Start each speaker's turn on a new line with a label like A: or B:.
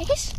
A: I guess